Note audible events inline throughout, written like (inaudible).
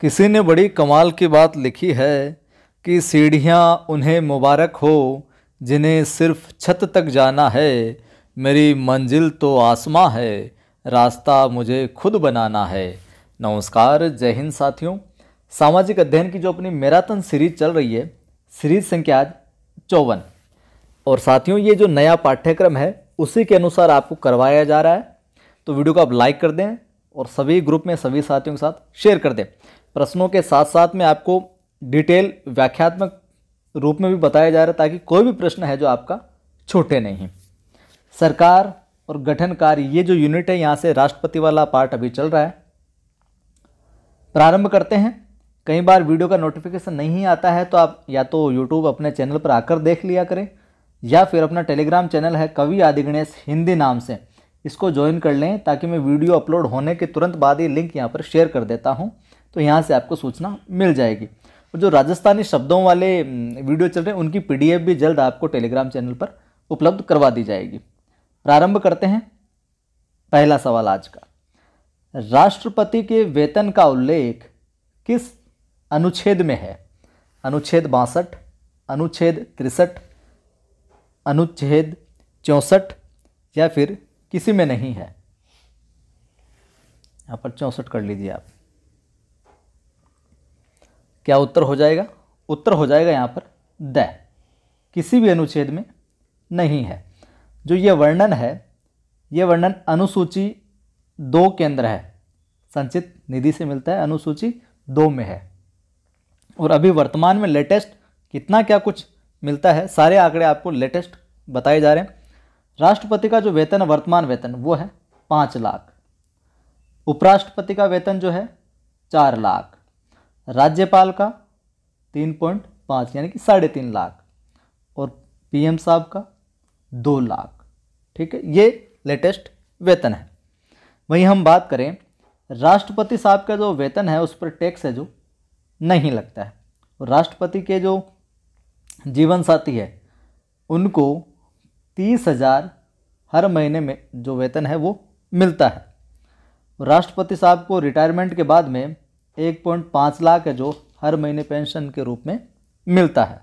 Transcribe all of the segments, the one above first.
किसी ने बड़ी कमाल की बात लिखी है कि सीढ़ियाँ उन्हें मुबारक हो, जिन्हें सिर्फ़ छत तक जाना है। मेरी मंजिल तो आसमां है, रास्ता मुझे खुद बनाना है। नमस्कार, जय हिंद साथियों। सामाजिक अध्ययन की जो अपनी मैराथन सीरीज़ चल रही है, सीरीज़ संख्या आज चौवन। और साथियों, ये जो नया पाठ्यक्रम है, उसी के अनुसार आपको करवाया जा रहा है। तो वीडियो को आप लाइक कर दें और सभी ग्रुप में सभी साथियों के साथ शेयर कर दें। प्रश्नों के साथ साथ में आपको डिटेल व्याख्यात्मक रूप में भी बताया जा रहा है ताकि कोई भी प्रश्न है जो आपका छूटे नहीं। सरकार और गठन कार्य ये जो यूनिट है, यहाँ से राष्ट्रपति वाला पार्ट अभी चल रहा है। प्रारंभ करते हैं। कई बार वीडियो का नोटिफिकेशन नहीं आता है तो आप या तो यूट्यूब अपने चैनल पर आकर देख लिया करें, या फिर अपना टेलीग्राम चैनल है कवि आदि गणेश हिंदी नाम से। इसको ज्वाइन कर लें ताकि मैं वीडियो अपलोड होने के तुरंत बाद ये लिंक यहाँ पर शेयर कर देता हूँ। तो यहाँ से आपको सूचना मिल जाएगी। और जो राजस्थानी शब्दों वाले वीडियो चल रहे हैं, उनकी पीडीएफ भी जल्द आपको टेलीग्राम चैनल पर उपलब्ध करवा दी जाएगी। प्रारंभ करते हैं पहला सवाल आज का। राष्ट्रपति के वेतन का उल्लेख किस अनुच्छेद में है? अनुच्छेद बासठ, अनुच्छेद तिरसठ, अनुच्छेद चौंसठ या फिर किसी में नहीं है? यहाँ पर चौंसठ कर लीजिए आप। क्या उत्तर हो जाएगा? उत्तर हो जाएगा यहाँ पर द। किसी भी अनुच्छेद में नहीं है। जो ये वर्णन है, ये वर्णन अनुसूची दो केंद्र है। संचित निधि से मिलता है, अनुसूची दो में है। और अभी वर्तमान में लेटेस्ट कितना क्या कुछ मिलता है, सारे आंकड़े आपको लेटेस्ट बताए जा रहे हैं। राष्ट्रपति का जो वेतन, वर्तमान वेतन, वो है पाँच लाख। उपराष्ट्रपति का वेतन जो है चार लाख। राज्यपाल का तीन पॉइंट पाँच, यानी कि साढ़े तीन लाख, और पीएम साहब का दो लाख। ठीक है, ये लेटेस्ट वेतन है। वहीं हम बात करें, राष्ट्रपति साहब का जो वेतन है, उस पर टैक्स है जो नहीं लगता है। और राष्ट्रपति के जो जीवन साथी है, उनको तीस हज़ार हर महीने में जो वेतन है, वो मिलता है। राष्ट्रपति साहब को रिटायरमेंट के बाद में एक पॉइंट पाँच लाख है जो हर महीने पेंशन के रूप में मिलता है।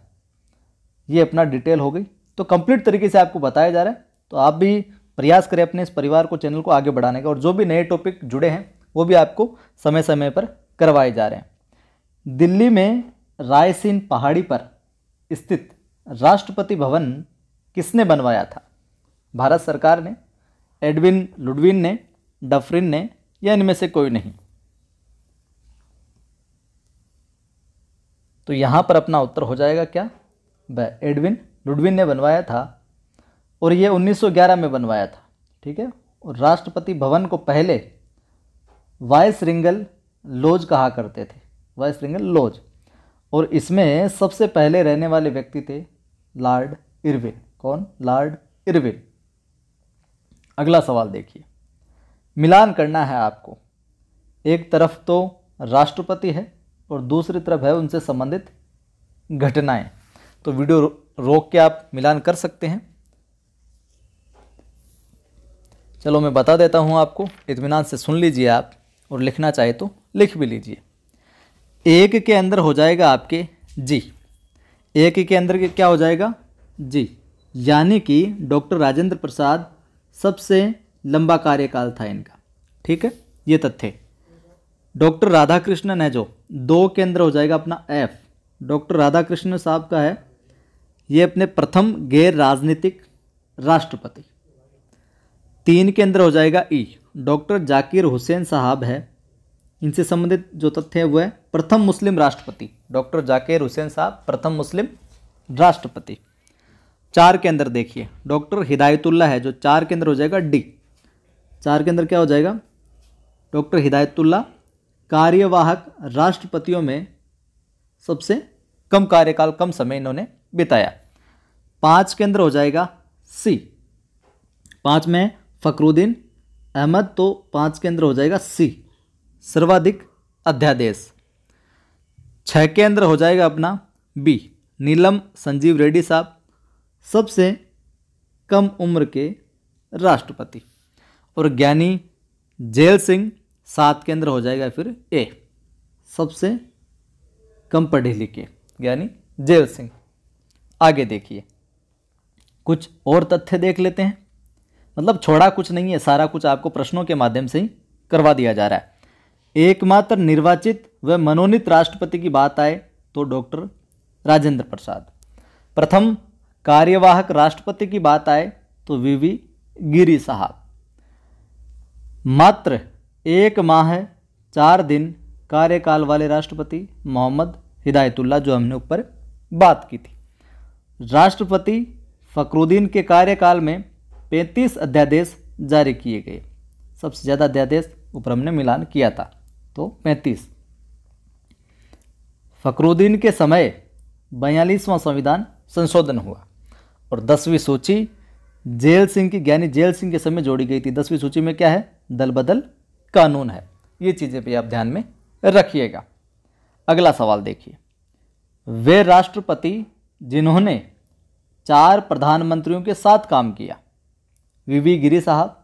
ये अपना डिटेल हो गई। तो कंप्लीट तरीके से आपको बताया जा रहा है। तो आप भी प्रयास करें अपने इस परिवार को, चैनल को आगे बढ़ाने का। और जो भी नए टॉपिक जुड़े हैं, वो भी आपको समय समय पर करवाए जा रहे हैं। दिल्ली में रायसीन पहाड़ी पर स्थित राष्ट्रपति भवन किसने बनवाया था? भारत सरकार ने, एडविन लुडविन ने, डफरिन ने, या इनमें से कोई नहीं? तो यहाँ पर अपना उत्तर हो जाएगा क्या? वह एडविन लुडविन ने बनवाया था और ये 1911 में बनवाया था, ठीक है? और राष्ट्रपति भवन को पहले वाइस रिंगल लॉज कहा करते थे, वाइस रिंगल लॉज। और इसमें सबसे पहले रहने वाले व्यक्ति थे लॉर्ड इरविन। कौन? Lord Irwin. अगला सवाल देखिए। मिलान करना है आपको। एक तरफ़ तो राष्ट्रपति है और दूसरी तरफ़ है उनसे संबंधित घटनाएँ। तो वीडियो रोक के आप मिलान कर सकते हैं। चलो मैं बता देता हूँ आपको इतमान से सुन लीजिए आप, और लिखना चाहे तो लिख भी लीजिए। एक के अंदर हो जाएगा आपके जी। एक के अंदर के क्या हो जाएगा? जी। यानी कि डॉक्टर राजेंद्र प्रसाद सबसे लंबा कार्यकाल था इनका। ठीक है? ये तथ्य। डॉक्टर राधाकृष्णन है जो। दो के अंदर हो जाएगा अपना एफ़ डॉक्टर राधाकृष्णन साहब का है, ये अपने प्रथम गैर राजनीतिक राष्ट्रपति। तीन के अंदर हो जाएगा ई डॉक्टर जाकिर हुसैन साहब है, इनसे संबंधित जो तथ्य है वो है, प्रथम मुस्लिम राष्ट्रपति। डॉक्टर जाकिर हुसैन साहब, प्रथम मुस्लिम राष्ट्रपति। चार के अंदर देखिए। डॉक्टर हिदायतुल्ला है जो चार के अंदर हो जाएगा डी चार के अंदर क्या हो जाएगा? डॉक्टर हिदायतुल्ला कार्यवाहक राष्ट्रपतियों में सबसे कम कार्यकाल, कम समय इन्होंने बिताया। पाँच के अंदर हो जाएगा सी। पाँच में फकरुद्दीन अहमद तो पाँच के अंदर हो जाएगा सी, सर्वाधिक अध्यादेश। छः के अंदर हो जाएगा अपना बी, नीलम संजीव रेड्डी साहब, सबसे कम उम्र के राष्ट्रपति। और ज्ञानी जेल सिंह सात के अंदर हो जाएगा फिर ए सबसे कम पढ़े लिखे, यानी जेल सिंह। आगे देखिए। कुछ और तथ्य देख लेते हैं। मतलब छोड़ा कुछ नहीं है, सारा कुछ आपको प्रश्नों के माध्यम से ही करवा दिया जा रहा है। एकमात्र निर्वाचित व मनोनीत राष्ट्रपति की बात आए तो डॉक्टर राजेंद्र प्रसाद। प्रथम कार्यवाहक राष्ट्रपति की बात आए तो वीवी गिरी साहब। मात्र एक माह चार दिन, कार्यकाल वाले राष्ट्रपति मोहम्मद हिदायतुल्ला जो हमने ऊपर बात की थी। राष्ट्रपति फकरुद्दीन के कार्यकाल में 35 अध्यादेश जारी किए गए। सबसे ज़्यादा अध्यादेश ऊपर हमने मिलान किया था तो 35 फकरुद्दीन के समय बयालीसवां संविधान संशोधन हुआ और दसवीं सूची जेल सिंह की, ज्ञानी जेल सिंह के समय जोड़ी गई थी। दसवीं सूची में क्या है? दल बदल कानून है। ये चीज़ें भी आप ध्यान में रखिएगा। अगला सवाल देखिए। वे राष्ट्रपति जिन्होंने चार प्रधानमंत्रियों के साथ काम किया, वी वी गिरी साहब,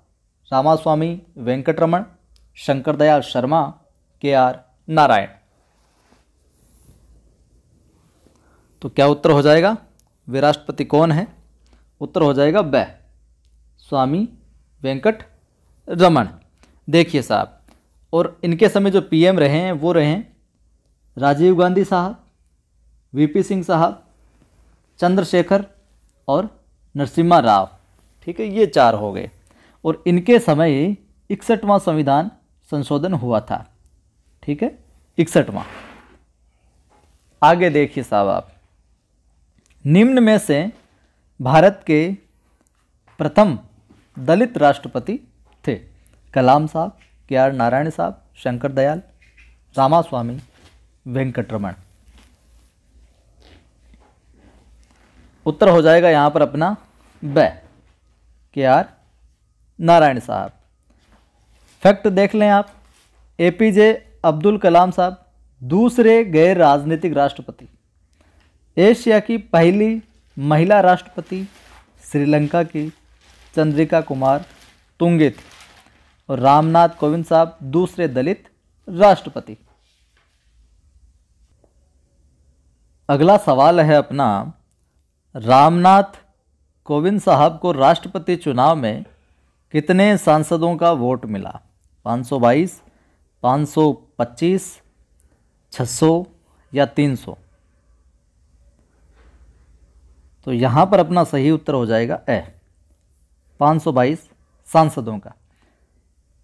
रामास्वामी वेंकटरमण शंकर दयाल शर्मा, के आर नारायण। तो क्या उत्तर हो जाएगा? वे राष्ट्रपति कौन है? उत्तर हो जाएगा बै स्वामी वेंकट रमन देखिए साहब, और इनके समय जो पीएम रहे हैं, वो रहे हैं राजीव गांधी साहब, वीपी सिंह साहब, चंद्रशेखर और नरसिम्हा राव। ठीक है, ये चार हो गए। और इनके समय इकसठवां संविधान संशोधन हुआ था। ठीक है, इकसठवां। आगे देखिए साहब आप। निम्न में से भारत के प्रथम दलित राष्ट्रपति थे। कलाम साहब, के आर नारायण साहब, शंकर दयाल, रामास्वामी, वेंकटरमण। उत्तर हो जाएगा यहाँ पर अपना ब, के आर नारायण साहब। फैक्ट देख लें आप ए पी जे अब्दुल कलाम साहब, दूसरे गैर राजनीतिक राष्ट्रपति। एशिया की पहली महिला राष्ट्रपति, श्रीलंका की चंद्रिका कुमार तुंगे थी। और रामनाथ कोविंद साहब दूसरे दलित राष्ट्रपति। अगला सवाल है अपना। रामनाथ कोविंद साहब को राष्ट्रपति चुनाव में कितने सांसदों का वोट मिला? 522, 525, 600 या 300 तो यहाँ पर अपना सही उत्तर हो जाएगा ए 522 सांसदों का।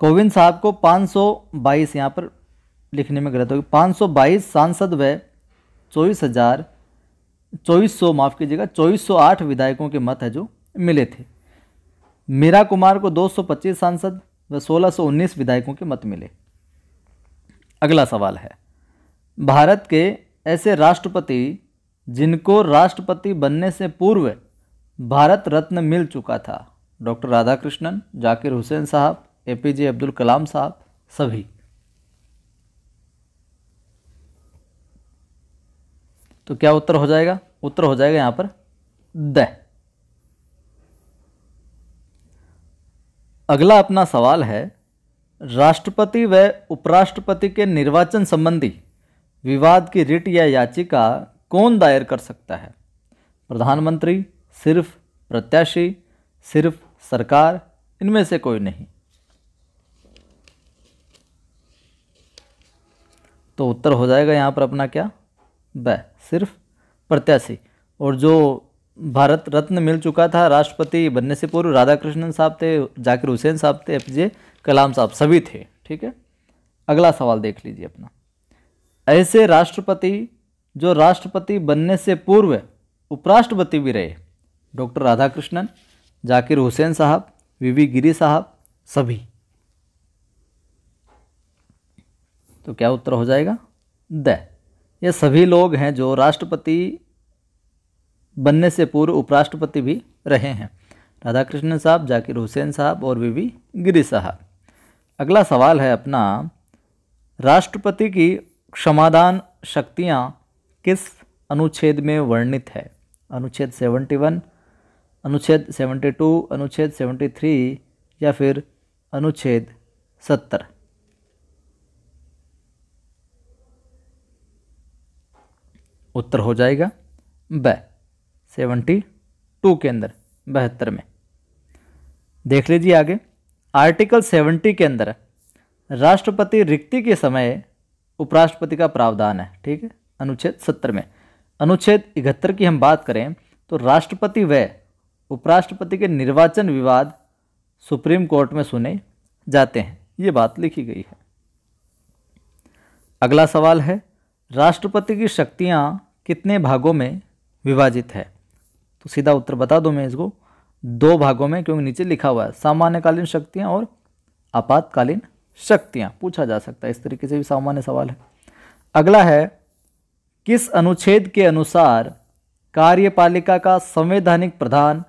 कोविंद साहब को 522 यहाँ पर लिखने में गलत होगी। 522 सांसद व चौबीस हज़ार चौबीस सौ माफ़ कीजिएगा, चौबीस सौ आठ विधायकों के मत है जो मिले थे। मीरा कुमार को 225 सांसद व 1619 विधायकों के मत मिले। अगला सवाल है, भारत के ऐसे राष्ट्रपति जिनको राष्ट्रपति बनने से पूर्व भारत रत्न मिल चुका था, डॉक्टर राधाकृष्णन, जाकिर हुसैन साहब एपीजे अब्दुल कलाम साहब, सभी। तो क्या उत्तर हो जाएगा? उत्तर हो जाएगा यहाँ पर द। अगला अपना सवाल है, राष्ट्रपति व उपराष्ट्रपति के निर्वाचन संबंधी विवाद की रिट या याचिका कौन दायर कर सकता है? प्रधानमंत्री, सिर्फ़ प्रत्याशी, सिर्फ़ सरकार, इनमें से कोई नहीं। तो उत्तर हो जाएगा यहाँ पर अपना क्या? ब, सिर्फ़ प्रत्याशी। और जो भारत रत्न मिल चुका था राष्ट्रपति बनने से पूर्व राधा कृष्णन साहब थे, जाकिर हुसैन साहब थे एपीजे कलाम साहब, सभी थे, ठीक है? अगला सवाल देख लीजिए अपना। ऐसे राष्ट्रपति जो राष्ट्रपति बनने से पूर्व उपराष्ट्रपति भी रहे, डॉक्टर राधाकृष्णन, जाकिर हुसैन साहब वीवी गिरी साहब, सभी। तो क्या उत्तर हो जाएगा? द। ये सभी लोग हैं जो राष्ट्रपति बनने से पूर्व उपराष्ट्रपति भी रहे हैं। राधा कृष्णन साहब जाकिर हुसैन साहब और वीवी गिरी साहब। अगला सवाल है अपना। राष्ट्रपति की क्षमादान शक्तियाँ किस अनुच्छेद में वर्णित है? अनुच्छेद 71, अनुच्छेद 72, अनुच्छेद 73 या फिर अनुच्छेद 70 उत्तर हो जाएगा ब सेवेंटी टू के अंदर, बहत्तर में। देख लीजिए आगे, आर्टिकल सेवेंटी के अंदर, राष्ट्रपति रिक्ति के समय उपराष्ट्रपति का प्रावधान है, ठीक है? अनुच्छेद सत्तर में। अनुच्छेद इकहत्तर की हम बात करें तो राष्ट्रपति व उपराष्ट्रपति के निर्वाचन विवाद सुप्रीम कोर्ट में सुने जाते हैं। ये बात लिखी गई है। अगला सवाल है, राष्ट्रपति की शक्तियाँ कितने भागों में विभाजित है? तो सीधा उत्तर बता दो मैं इसको। दो भागों में, क्योंकि नीचे लिखा हुआ है, सामान्यकालीन शक्तियाँ और आपातकालीन शक्तियाँ। पूछा जा सकता है, इस तरीके से भी सामान्य सवाल है। अगला है, किस अनुच्छेद के अनुसार कार्यपालिका का संवैधानिक प्रधान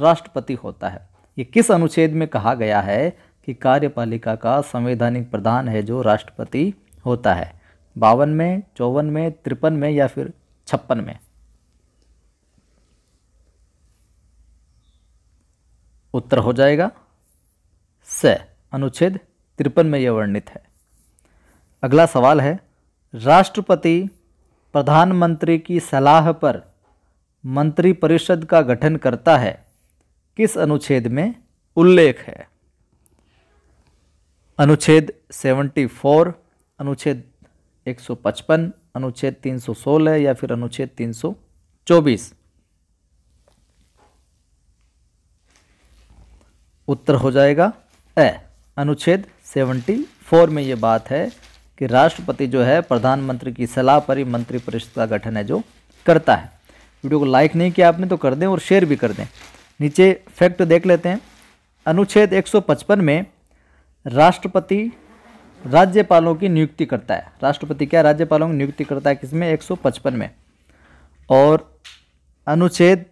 राष्ट्रपति होता है? ये किस अनुच्छेद में कहा गया है कि कार्यपालिका का संवैधानिक प्रधान है जो राष्ट्रपति होता है? बावन में, चौवन में, तिरपन में या फिर छप्पन में। उत्तर हो जाएगा स, अनुच्छेद तिरपन में यह वर्णित है। अगला सवाल है, राष्ट्रपति प्रधानमंत्री की सलाह पर मंत्रिपरिषद का गठन करता है, किस अनुच्छेद में? उल्लेख है। अनुच्छेद 74 अनुच्छेद 155 अनुच्छेद 316 या फिर अनुच्छेद 324 उत्तर हो जाएगा ए, अनुच्छेद 74 में ये बात है कि राष्ट्रपति जो है प्रधानमंत्री की सलाह पर ही मंत्रिपरिषद का गठन है जो करता है। वीडियो को लाइक नहीं किया आपने तो कर दें और शेयर भी कर दें। नीचे फैक्ट देख लेते हैं। अनुच्छेद 155 में राष्ट्रपति राज्यपालों की नियुक्ति करता है। राष्ट्रपति क्या राज्यपालों की नियुक्ति करता है? किसमें? 155 में। और अनुच्छेद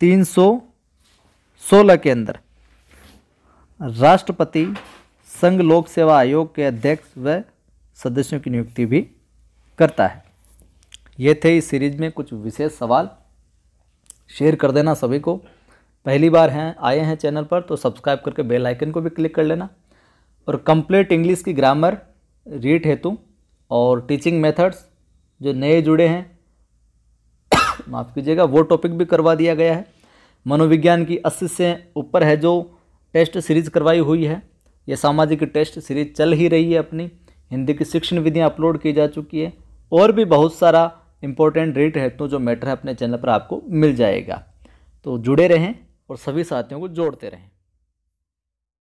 316 के अंदर राष्ट्रपति, संघ, लोक सेवा आयोग के अध्यक्ष व सदस्यों की नियुक्ति भी करता है। ये थे इस सीरीज़ में कुछ विशेष सवाल। शेयर कर देना सभी को। पहली बार हैं, आए हैं चैनल पर तो सब्सक्राइब करके बेल आइकन को भी क्लिक कर लेना। और कंप्लीट इंग्लिश की ग्रामर रीट हेतु और टीचिंग मेथड्स जो नए जुड़े हैं, (coughs) माफ़ कीजिएगा, वो टॉपिक भी करवा दिया गया है। मनोविज्ञान की अस्सी से ऊपर है जो टेस्ट सीरीज़ करवाई हुई है। ये सामाजिक टेस्ट सीरीज़ चल ही रही है अपनी। हिंदी की शिक्षण विधियाँ अपलोड की जा चुकी है। और भी बहुत सारा इंपॉर्टेंट रेट है तो जो मैटर है अपने चैनल पर आपको मिल जाएगा। तो जुड़े रहें और सभी साथियों को जोड़ते रहें।